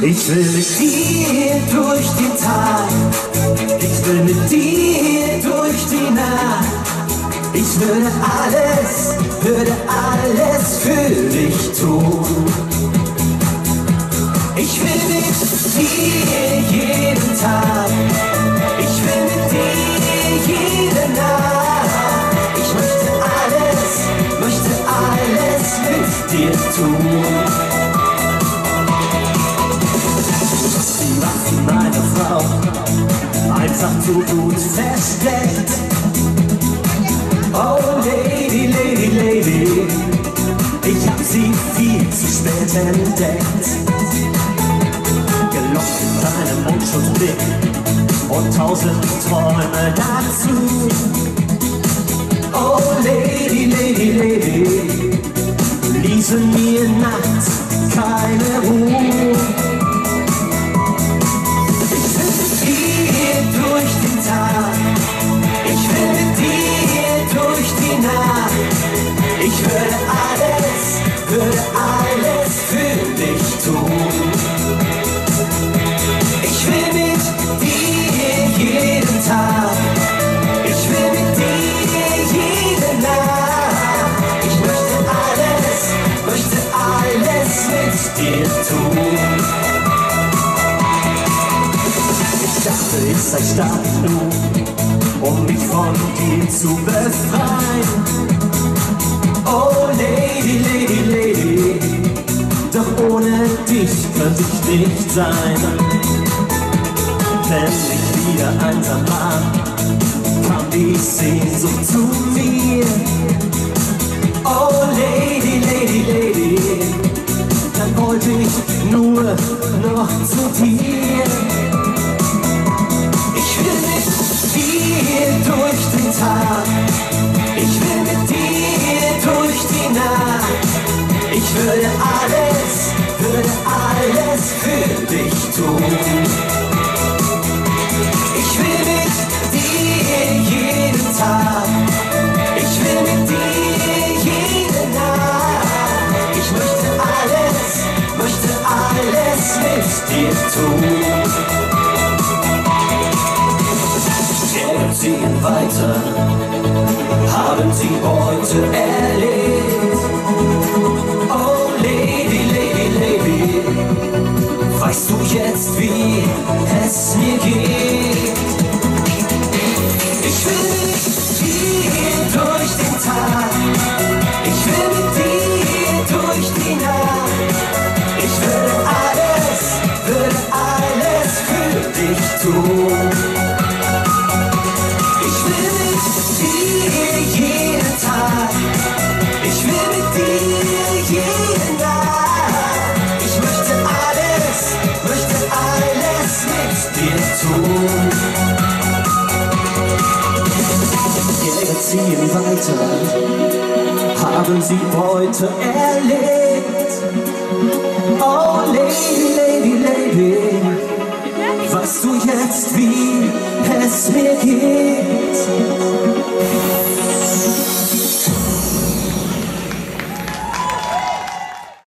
Ich will mit dir durch den Tag, ich will mit dir durch die Nacht. Ich würde alles, würde alles für dich tun. Ich will mit dir jeden Tag, ich will mit dir jede Nacht. Ich möchte alles, möchte alles mit dir tun. Frau einfach zu gut versteckt. Oh Lady, Lady, Lady, ich hab sie viel zu spät entdeckt. Gelockt in deinem Unschuldsblick und tausend Träume dazu. Oh Lady, dir tun. Ich dachte, ich sei stark genug, um mich von dir zu befreien. Oh Lady, Lady, Lady, doch ohne dich könnte ich nicht sein. Wenn ich wieder einsam war, kam die Sehnsucht noch zu dir. Ich will mit dir durch den Tag, ich will mit dir durch die Nacht. Ich würde alles, würde alles für dich tun. Tun. Gehen Sie weiter, haben Sie heute erlebt. Oh Lady, Lady, Lady, weißt du jetzt, wie es mir geht? Ziehen weiter, haben sie Beute erlebt.